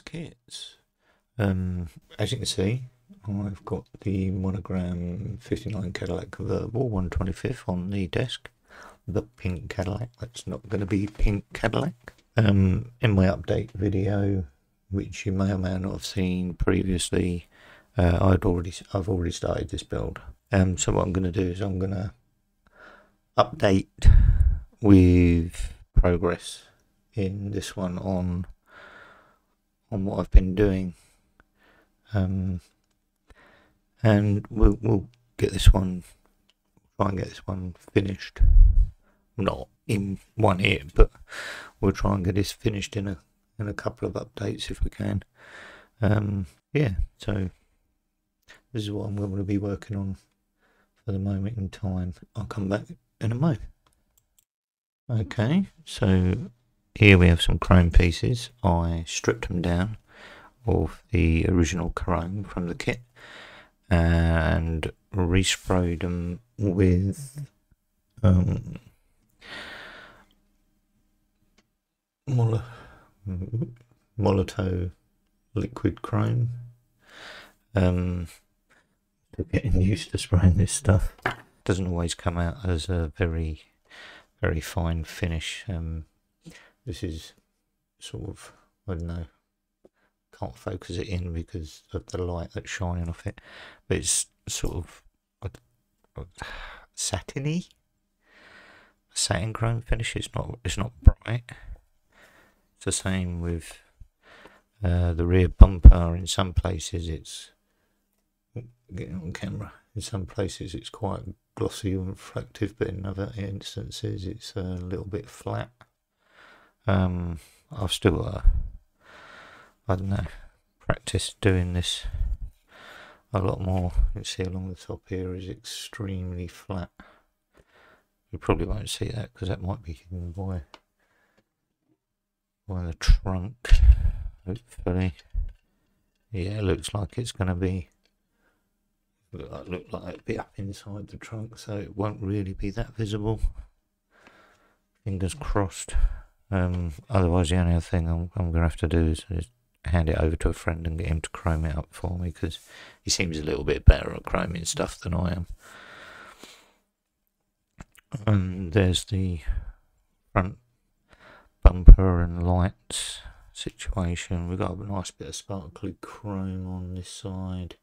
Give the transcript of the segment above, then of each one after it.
Kits. Um, as you can see, I've got the monogram 59 Cadillac convertible 125th on the desk. The pink Cadillac, that's not going to be pink Cadillac. Um, in my update video, which you may or may not have seen previously, uh, I'd already I've already started this build. Um, so what I'm going to do is I'm going to update with progress in this one on on what I've been doing. Um, and we'll we'll get this one try and get this one finished. Not in one hit, but we'll try and get this finished in a in a couple of updates if we can. Um, yeah, so this is what I'm going to be working on for the moment in time. I'll come back in a moment. Okay, so here we have some chrome pieces. I stripped them down of the original chrome from the kit and resprayed them with um, Mol Molotow liquid chrome. Um, getting used to spraying this stuff. Doesn't always come out as a very, very fine finish. Um, this is sort of, I don't know, can't focus it in because of the light that's shining off it, but it's sort of uh, satiny, satin chrome finish. It's not, it's not bright. It's the same with uh, the rear bumper. In some places, it's getting on camera. In some places, it's quite glossy and reflective, but in other instances, it's a little bit flat. Um, I've still uh, I don't know, practice doing this a lot more. You see along the top here is extremely flat. You probably won't see that because that might be hidden by, by the trunk, hopefully. Yeah, looks like it's going to be look look like it'd be up inside the trunk, so it won't really be that visible. Fingers crossed. Um, otherwise, the only other thing I'm, I'm going to have to do is, is, hand it over to a friend and get him to chrome it up for me because he seems a little bit better at chroming stuff than I am. And there's the front bumper and lights situation. We've got a nice bit of sparkly chrome on this side.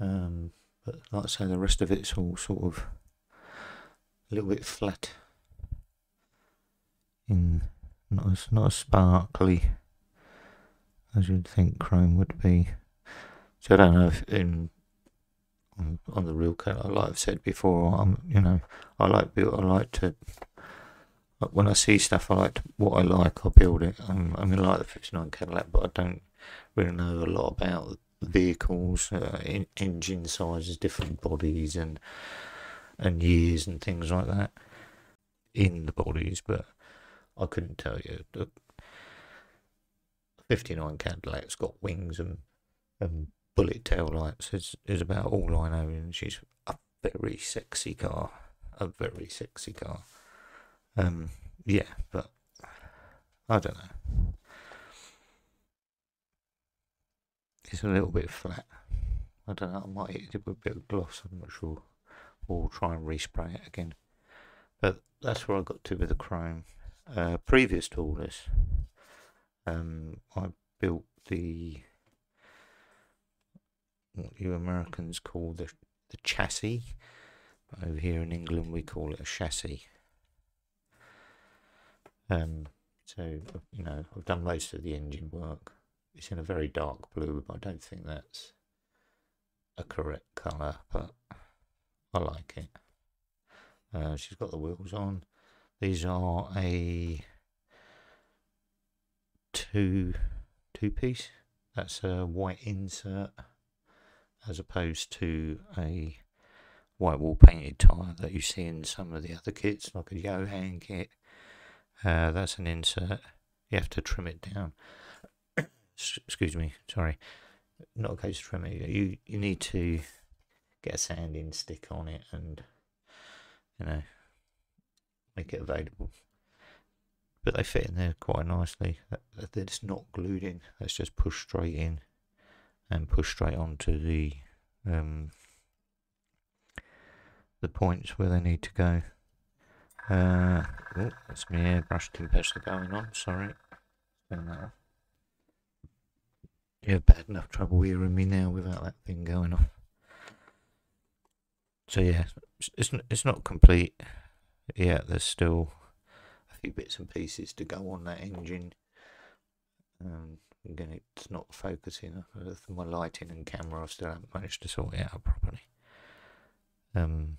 Um, but like I say, the rest of it's all sort of a little bit flat in not as not as sparkly as you'd think chrome would be. So I don't know if in on, on the real car, like I've said before, I'm you know I like build. I like to when I see stuff I like to, what I like. I'll build it. I mean, I like the 59 Cadillac, but I don't really know a lot about vehicles, uh, in, engine sizes, different bodies, and and years and things like that in the bodies, but I couldn't tell you. The 59 Cadillac's got wings and, and bullet tail lights is, is about all I know. And she's a very sexy car. A very sexy car. Um, yeah, but I don't know. It's a little bit flat. I don't know. I might hit it with a bit of gloss. I'm not sure. Or try and respray it again. But that's where I got to with the chrome uh, previous to all this, um, I built the what you Americans call the the chassis. Over here in England, we call it a chassis. Um, so you know, I've done most of the engine work. It's in a very dark blue, but I don't think that's a correct colour, but I like it. Uh, she's got the wheels on. These are a two two piece. That's a white insert as opposed to a white wall painted tyre that you see in some of the other kits, like a Johan kit. Uh, that's an insert. You have to trim it down. Excuse me, sorry. Not a case of trimming. You you need to get a sanding stick on it and you know make it available. but they fit in there quite nicely. It's not glued in. It's just pushed straight in and pushed straight onto the um, the points where they need to go. Uh, oh, that's my airbrush compressor going on. Sorry. You have bad enough trouble hearing me now without that thing going off. So yeah, it's it's not complete yet. There's still a few bits and pieces to go on that engine. Um, again, it's not focusing. My lighting and camera, I still haven't managed to sort it out properly. Um,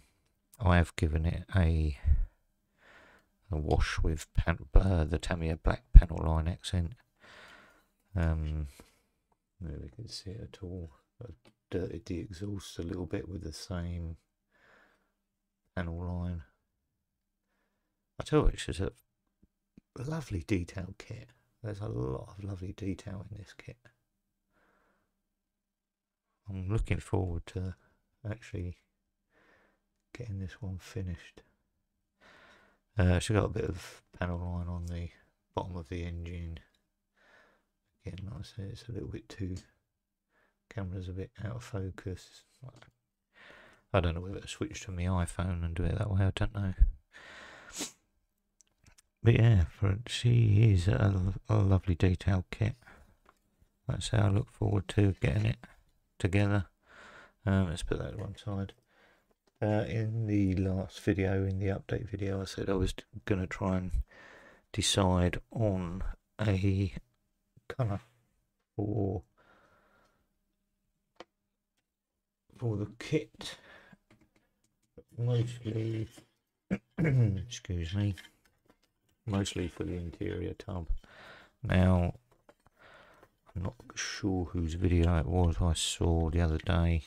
I have given it a a wash with pan, uh, the Tamiya black panel line accent. Um, maybe we can see it at all. I've dirtied the exhaust a little bit with the same panel line. I tell you, it's just a lovely detailed kit. There's a lot of lovely detail in this kit. I'm looking forward to actually getting this one finished. Uh, she got a bit of panel line on the bottom of the engine. Again, like I say, it's a little bit too. Camera's a bit out of focus. I don't know whether to switch to my iPhone and do it that way. I don't know. But yeah, for she is a, a lovely detail kit. That's how I look forward to getting it together. Um, let's put that to one side. Uh, in the last video, in the update video, I said I was going to try and decide on a colour for for the kit. Mostly, excuse me, mostly for the interior tub. Now, I'm not sure whose video it was I saw the other day.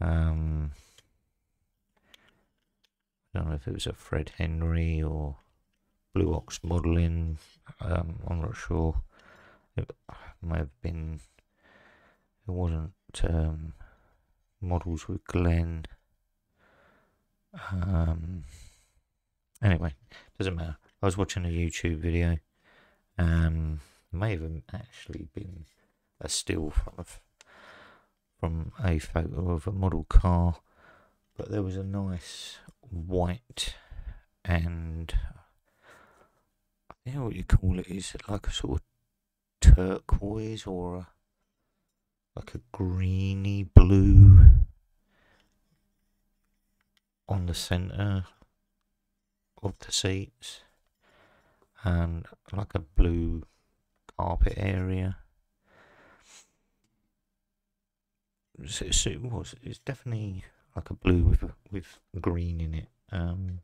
Um, I don't know if it was a Fred Henry or Blue Ox modelling. Um, I'm not sure. It may have been. It wasn't um, models with Glen. Um, anyway, doesn't matter. I was watching a YouTube video. Um, may have actually been a still from a, from a photo of a model car, but there was a nice white and I don't know what you call it. Is it like a sort of turquoise or a, like a greeny blue on the centre of the seats and like a blue carpet area. So, so it was. It's definitely like a blue with with green in it. Um,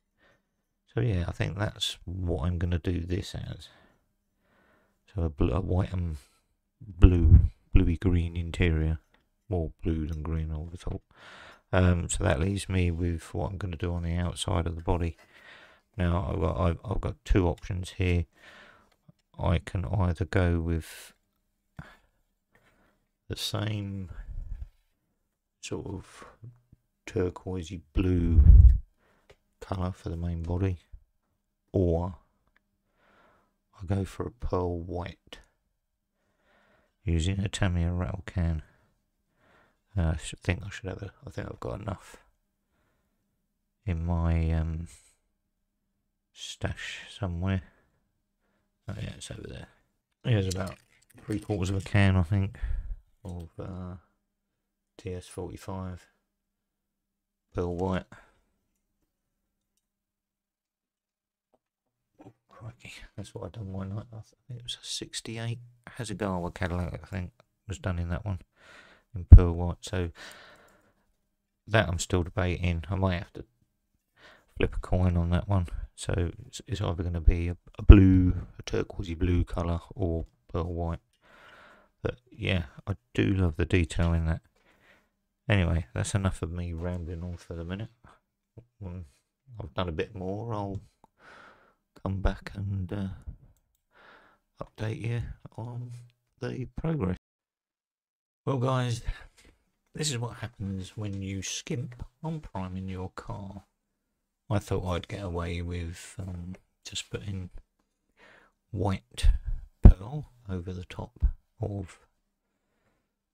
so yeah, I think that's what I'm going to do this as. So a, blue, a white and blue, bluey green interior, more blue than green, I would have. Um, so that leaves me with what I'm going to do on the outside of the body. Now I've got I've, I've got two options here. I can either go with the same sort of turquoisey blue colour for the main body or I'll go for a pearl white using a Tamiya rattle can. Uh, I think I should have a, I think I've got enough in my um, stash somewhere. Oh yeah, it's over there. Here's about three quarters of a can I think of uh, TS45 pearl white. Oh, crikey, that's what I done one night. I think it was a 68 Hasegawa Cadillac, I think, was done in that one in pearl white. So that I'm still debating. I might have to flip a coin on that one. So it's, either going to be a, blue, a turquoisey blue colour, or pearl white. But yeah, I do love the detail in that. Anyway, that's enough of me rambling on for the minute. When I've done a bit more, I'll come back and uh, update you on the progress. Well, guys, this is what happens when you skimp on priming your car. I thought I'd get away with um, just putting white pearl over the top of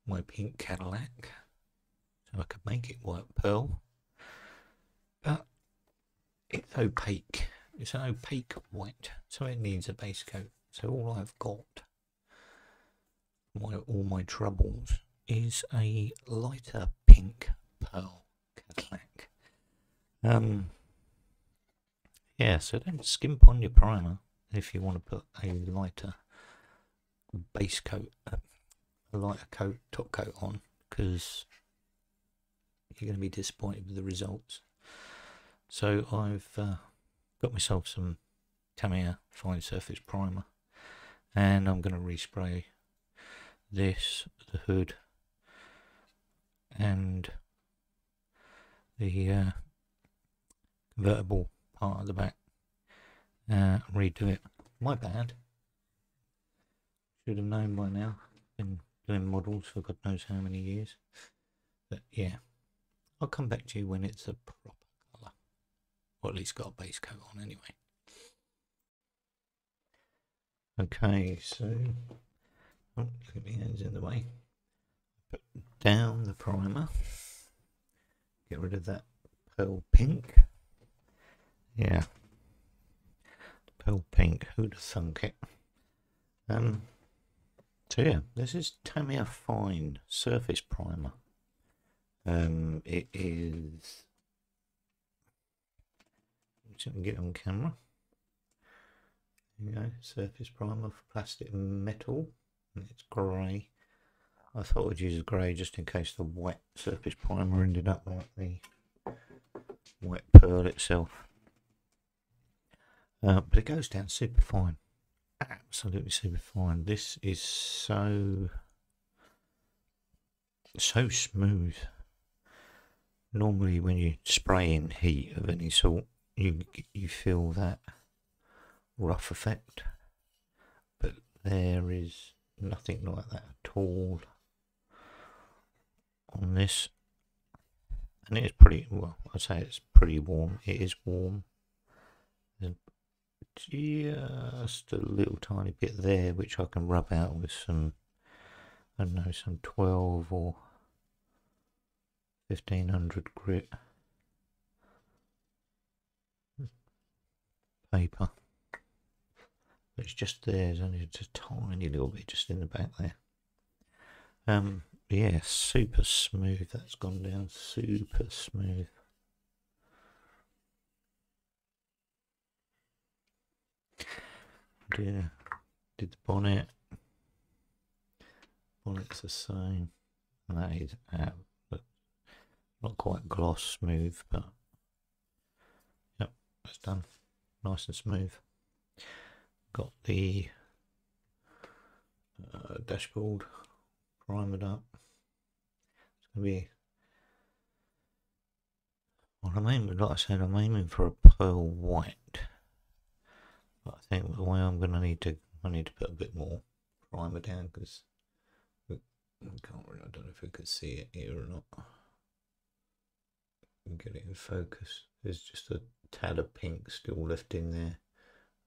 my pink Cadillac so I could make it white pearl. But it's opaque. It's an opaque white so it needs a base coat. So all I've got my all my troubles is a lighter pink pearl Cadillac. Um yeah so don't skimp on your primer if you want to put a lighter base coat, a lighter coat, top coat on, because you're going to be disappointed with the results. So I've uh, got myself some Tamiya fine surface primer, and I'm going to respray this, the hood, and the uh, convertible part of the back uh, redo it. My bad. Should have known by now. Been doing models for God knows how many years. But yeah, I'll come back to you when it's a proper colour. Or at least got a base coat on anyway. Okay, so oh, get my hands in the way. Put down the primer. Get rid of that pearl pink. Yeah, Pearl pink, who'd have thunk it? Um, so yeah, this is Tamiya Fine Surface Primer. Um, it is. Let me get on camera. There you go, surface primer for plastic and metal, and it's grey. I thought I'd use grey just in case the wet surface primer ended up like the wet pearl itself. Uh, but it goes down super fine. Absolutely super fine. This is so, so smooth. Normally when you spray in heat of any sort, you, you feel that rough effect. But there is nothing like that at all on this. And it is pretty, well, I'd say it's pretty warm. It is warm just a little tiny bit there which I can rub out with some I don't know some 12 or 1500 grit. Paper. It's just there it's only just a tiny little bit just in the back there. Um yeah super smooth. That's gone down super smooth Yeah, did the bonnet. Bonnet's the same. And that is out, but not quite gloss smooth, but yep, that's done. Nice and smooth. Got the uh, dashboard primed up. It's gonna be. Well, I'm aiming, like I said, I'm aiming for a pearl white. But I think the way I'm going to need to, I need to put a bit more primer down because we can't really, I don't know if we could see it here or not. Get it in focus. There's just a tad of pink still left in there,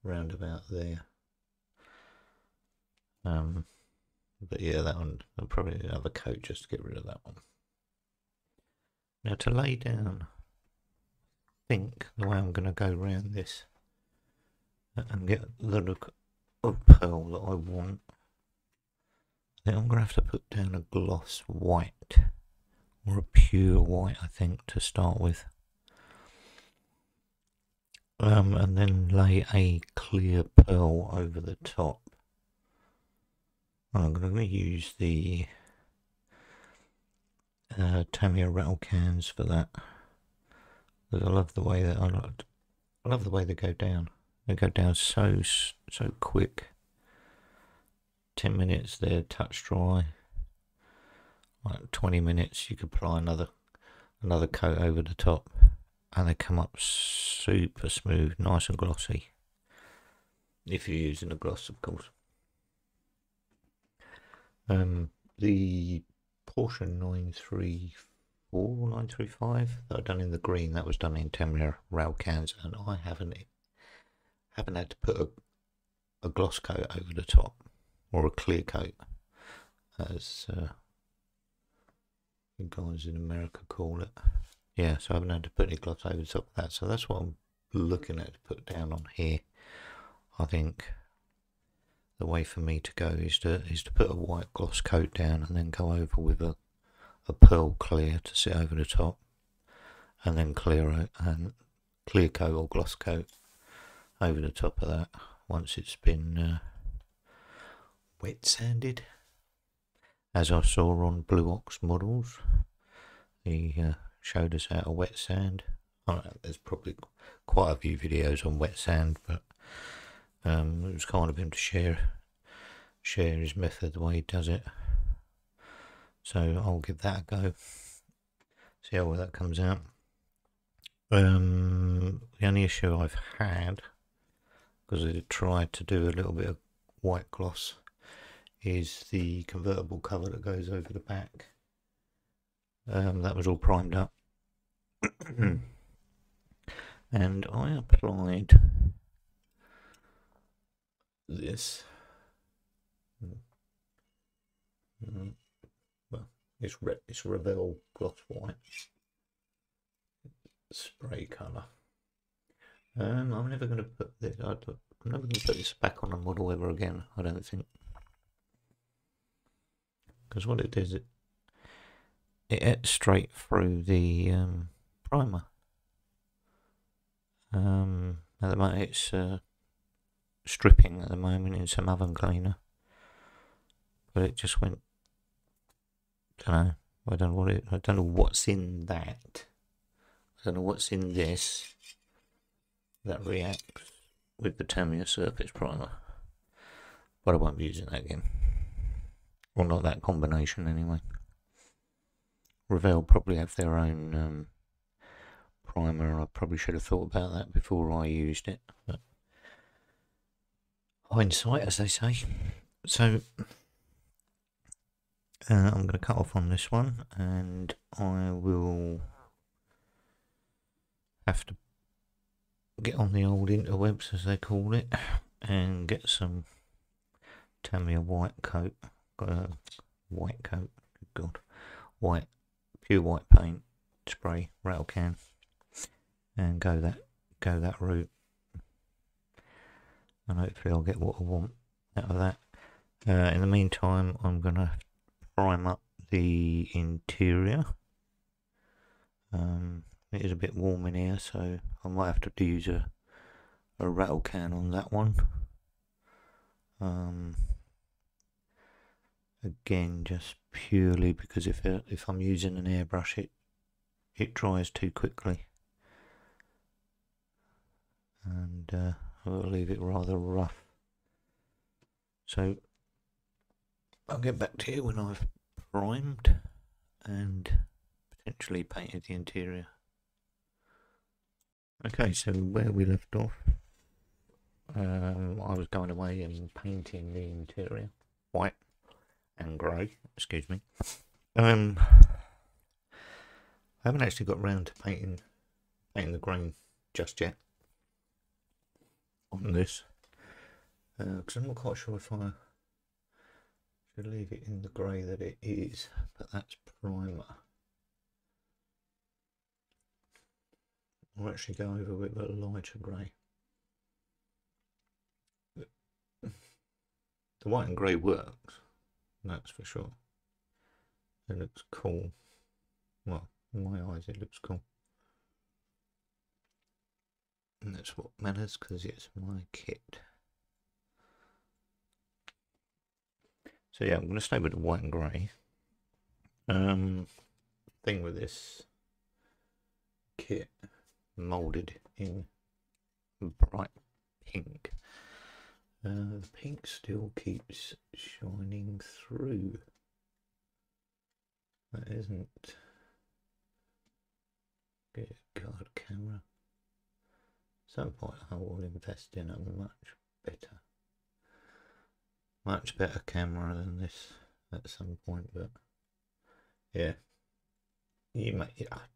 round about there. Um, but yeah, that one, I'll probably another coat just to get rid of that one. Now to lay down, I think the way I'm going to go around this and get the look of pearl that I want. Then I'm going to have to put down a gloss white or a pure white, I think, to start with. Um, and then lay a clear pearl over the top. I'm going to use the uh, Tamiya rattle cans for that. Because I love the way that I, I love the way they go down. They go down so, so quick. 10 minutes there, touch dry. Like 20 minutes, you could apply another, another coat over the top. And they come up super smooth, nice and glossy. If you're using a gloss, of course. Um, the Porsche 934 935 that I done in the green, that was done in Tamiya rattle cans, and I haven't haven't had to put a a gloss coat over the top or a clear coat as uh, guys in America call it. Yeah, so I haven't had to put any gloss over the top of that. So that's what I'm looking at to put down on here. I think the way for me to go is to is to put a white gloss coat down and then go over with a a pearl clear to sit over the top, and then clear and clear coat or gloss coat over the top of that once it's been uh, wet sanded. As I saw on Blue Ox models, he uh, showed us how to wet sand. There's probably quite a few videos on wet sand, but um, it was kind of him to share share his method the way he does it. So I'll give that a go. See how well that comes out. Um, the only issue I've had, because I tried to do a little bit of white gloss, is the convertible cover that goes over the back. Um, that was all primed up. and I applied this. Well, it's red. It's Revell gloss white spray colour. Um, I'm never going to put this. I'm never going to put this back on a model ever again. I don't think, because what it does, it it ate straight through the um, primer. Um, at the moment, it's uh, stripping at the moment in some oven cleaner, but it just went. Don't know. I don't know what it. I don't know what's in that. I don't know what's in this that reacts with the Tamiya surface primer. But I won't be using that again. Well, not that combination anyway. Revell probably have their own um, primer. I probably should have thought about that before I used it. But hindsight, as they say. So uh, I'm going to cut off on this one and I will have to get on the old interwebs as they call it and get some Tamiya white coat got a white coat good god white pure white paint spray rattle can and go that go that route. And hopefully I'll get what I want out of that. Uh, in the meantime I'm gonna prime up the interior. Um, it is a bit warm in here, so I might have to use a, a rattle can on that one. Um, again, just purely because if it, if I'm using an airbrush, it it dries too quickly, and uh, I'll leave it rather rough. So I'll get back to you when I've primed and potentially painted the interior. Okay, so where we left off, um, I was going away and painting the interior white and grey. Excuse me. Um, I haven't actually got round to painting painting the green just yet on this because uh, I'm not quite sure if I should leave it in the grey that it is, but that's primer. I'll actually go over with a lighter grey. The white and grey works, that's for sure. It looks cool. Well, in my eyes it looks cool. And that's what matters because it's my kit. So yeah, I'm going to stay with the white and grey. Um, thing with this kit molded in bright pink. Uh, the pink still keeps shining through. That isn't. good card camera. At some point, I will invest in a much better, much better camera than this at some point. But yeah, you may,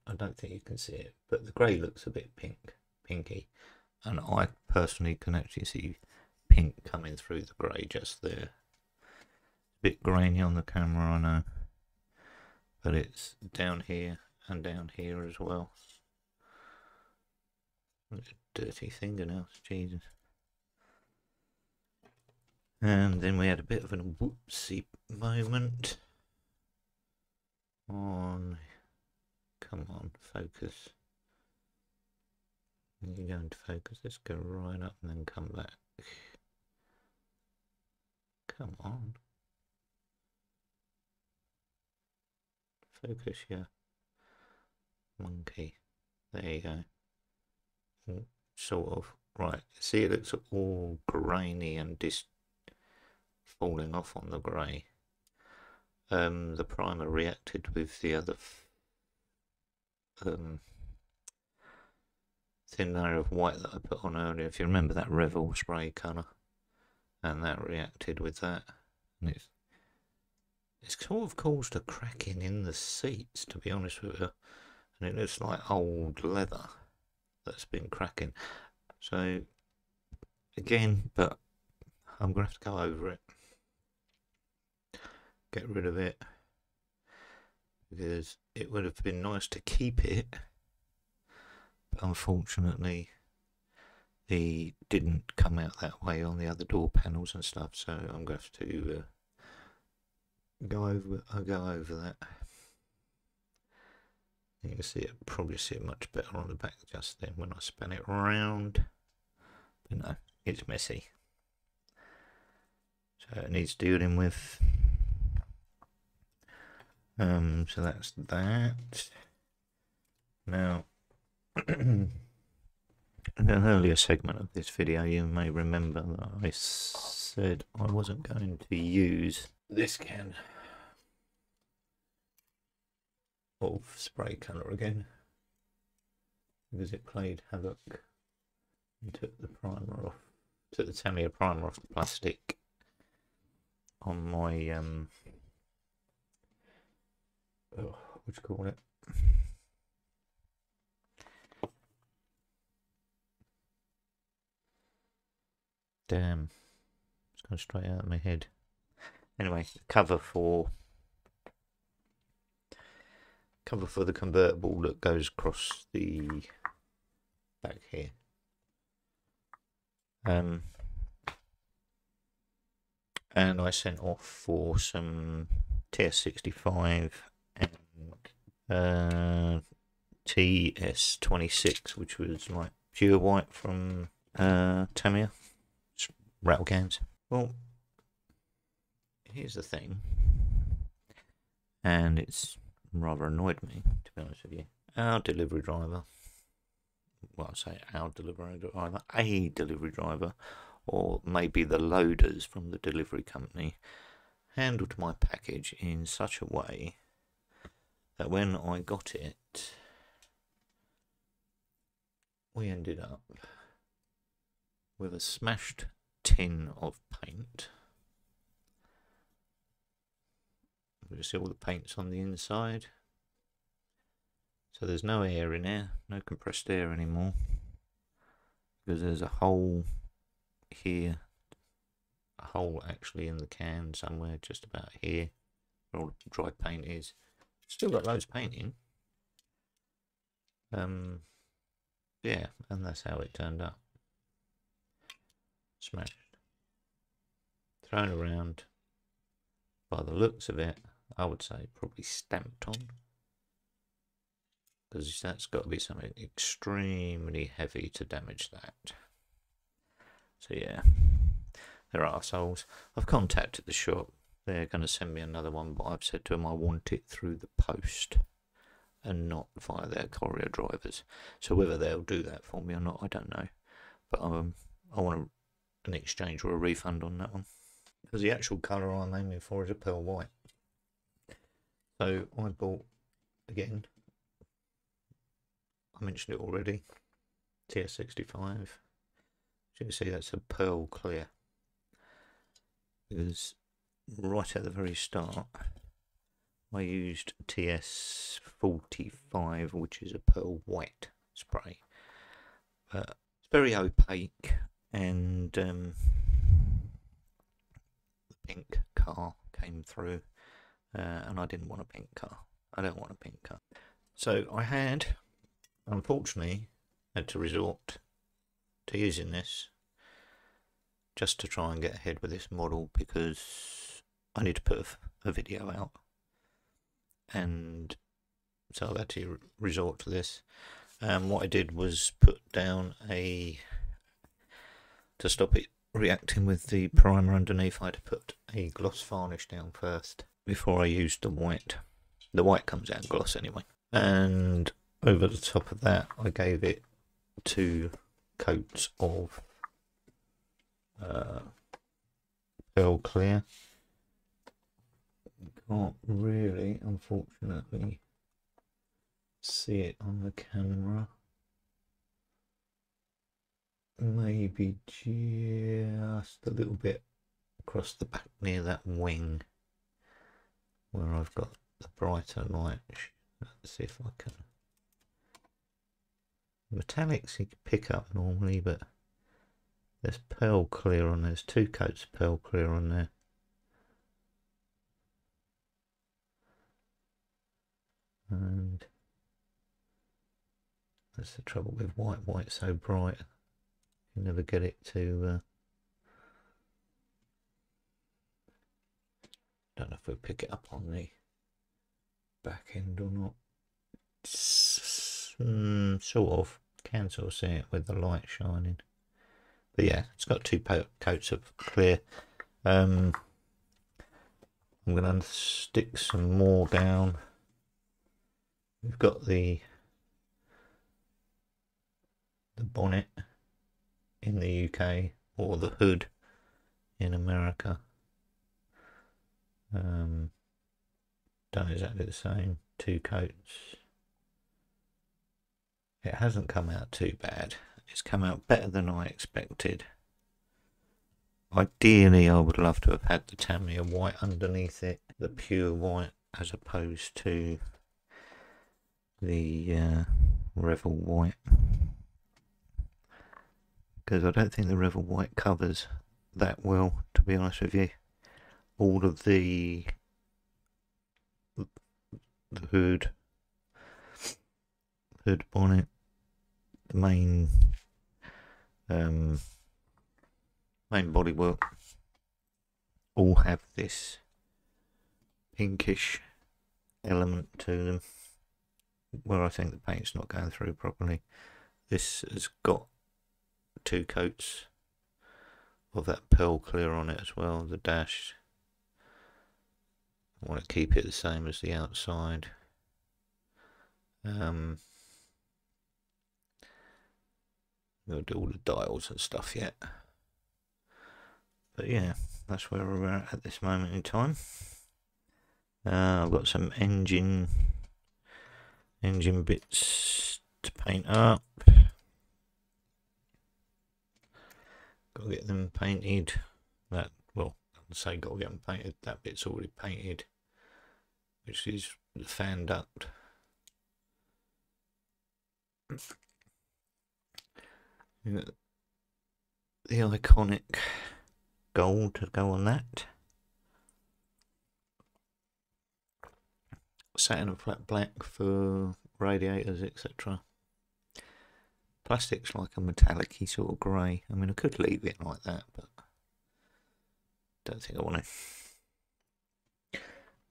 I don't think you can see it, but the grey looks a bit pink, pinky, and I personally can actually see pink coming through the grey just there. A bit grainy on the camera, I know. But it's down here and down here as well. Dirty fingernails, Jesus. And then we had a bit of a whoopsie moment on. Come on, focus. You're going to focus. Let's go right up and then come back. Come on. Focus, yeah. Monkey. There you go. Mm, sort of. Right. See, it looks all grainy and dis falling off on the grey. Um, the primer reacted with the other um, thin layer of white that I put on earlier. If you remember that Revell spray colour, and that reacted with that, and it's it's sort of caused a cracking in the seats. To be honest with you, and it looks like old leather that's been cracking. So again, but I'm gonna have to go over it, get rid of it because it would have been nice to keep it but unfortunately he didn't come out that way on the other door panels and stuff so I'm going to have to uh, go over I'll go over that. You can see it probably see it much better on the back just then when I span it around but no it's messy. So it needs dealing with um so that's that. Now in an earlier segment of this video you may remember that I said I wasn't going to use this can of spray colour again. Because it played havoc and took the primer off took the Tamiya primer off the plastic on my um oh, what you call it Damn. It's gone straight out of my head. Anyway, cover for cover for the convertible that goes across the back here. Um, and I sent off for some TS65 and uh, TS26, which was like pure white from uh, Tamiya rattle cans. Well, here's the thing, and it's rather annoyed me, to be honest with you. Our delivery driver, well, I say our delivery driver, a delivery driver, or maybe the loaders from the delivery company, handled my package in such a way that when I got it, we ended up with a smashed tin of paint. You see all the paints on the inside. So there's no air in there, no compressed air anymore. Because there's a hole here, a hole actually in the can somewhere just about here, where all the dry paint is. Still got loads of paint. Um, yeah, and that's how it turned up smashed. Thrown around. By the looks of it, I would say probably stamped on. Because that's got to be something extremely heavy to damage that. So yeah, they're assholes. I've contacted the shop. They're going to send me another one, but I've said to them I want it through the post and not via their courier drivers. So whether they'll do that for me or not, I don't know. But um, I want to an exchange or a refund on that one. Because the actual colour I'm aiming for is a pearl white. So I bought, again, I mentioned it already, TS65. As you see that's a pearl clear. Because right at the very start, I used TS45, which is a pearl white spray. But it's very opaque and um, pink car came through, uh, and I didn't want a pink car. I don't want a pink car. So I had, unfortunately, had to resort to using this just to try and get ahead with this model because I need to put a, video out. And so I've had to resort to this. And um, what I did was put down a, to stop it reacting with the primer underneath, I had to put a gloss varnish down first before I used the white. The white comes out gloss anyway. And over the top of that, I gave it two coats of uh, pearl clear. Can't really, unfortunately, see it on the camera. Maybe just a little bit across the back near that wing where I've got the brighter light. Let's see if I can. Metallics you can pick up normally, but there's pearl clear on there. There's two coats of pearl clear on there. And that's the trouble with white. White's so bright. You never get it to... Uh, don't know if we'll pick it up on the back end or not. Mm, sort of. Can sort of see it with the light shining. But yeah, it's got two coats of clear. Um, I'm going to stick some more down. We've got the the bonnet in the UK or the hood in America. Um, done exactly the same, two coats. It hasn't come out too bad. It's come out better than I expected. Ideally, I would love to have had the Tamiya white underneath it, the pure white, as opposed to the uh, Revell white. Because I don't think the Revell white covers that well, to be honest with you. All of the the hood, hood bonnet, the main um, main bodywork all have this pinkish element to them where I think the paint's not going through properly. This has got two coats of that pearl clear on it as well, the dash. I want to keep it the same as the outside. Um, We'll do all the dials and stuff yet. But yeah, that's where we're at at this moment in time. Uh, I've got some engine engine bits to paint up. Got to get them painted. That well, I'd say got to get them painted. That bit's already painted, which is the fan duct the iconic gold to go on that. Satin and flat black for radiators, etc. Plastic's like a metallic sort of grey. I mean, I could leave it like that, but don't think I want to.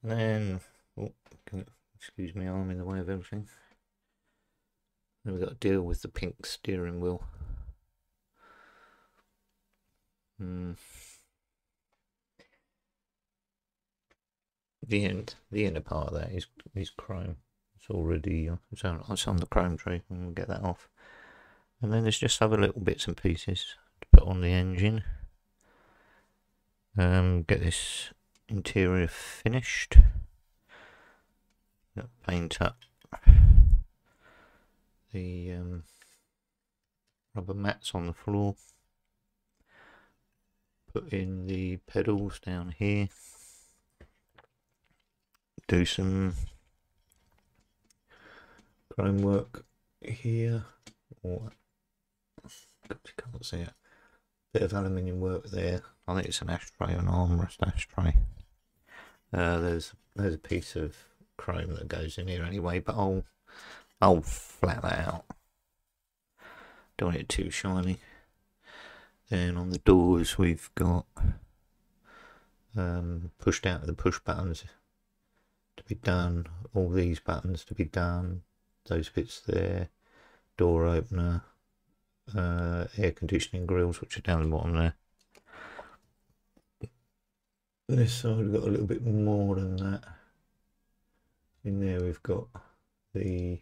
And then, oh, excuse me, I'm in the way of everything. Then we've got to deal with the pink steering wheel. Mm. The end, the inner part of that is is chrome. It's already uh, it's on, it's on the chrome tree. and we'll get that off. And then there's just other little bits and pieces to put on the engine. Um, get this interior finished. Paint up the um, rubber mats on the floor put in the pedals down here do some chrome work here or you can't see it bit of aluminium work there. I think it's an ashtray, an armrest ashtray. Uh, there's there's a piece of chrome that goes in here anyway, but I'll I'll flat that out. Don't want it too shiny. Then on the doors we've got um, pushed out the push buttons to be done. All these buttons to be done. Those bits there. Door opener. Uh, air conditioning grills, which are down the bottom there. This side we've got a little bit more than that. In there we've got the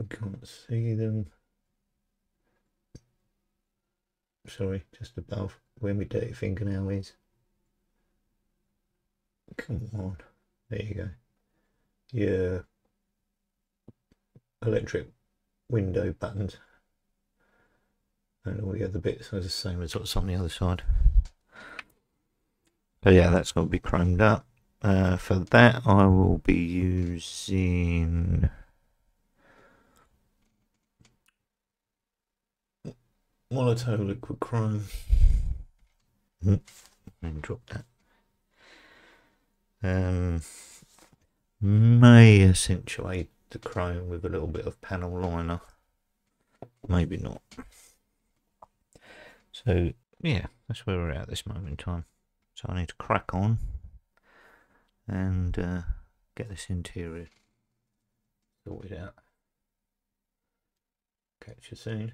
I can't see them. Sorry, just above where my dirty fingernail is. Come on. There you go. Yeah. Electric window buttons. And all the other bits are the same as what's on the other side. So yeah, that's got to be chromed up. Uh, for that, I will be using Molotow liquid chrome. And drop that. Um, may accentuate the chrome with a little bit of panel liner. Maybe not. So yeah, that's where we're at this moment in time. So I need to crack on and uh, get this interior sorted out. Catch you soon.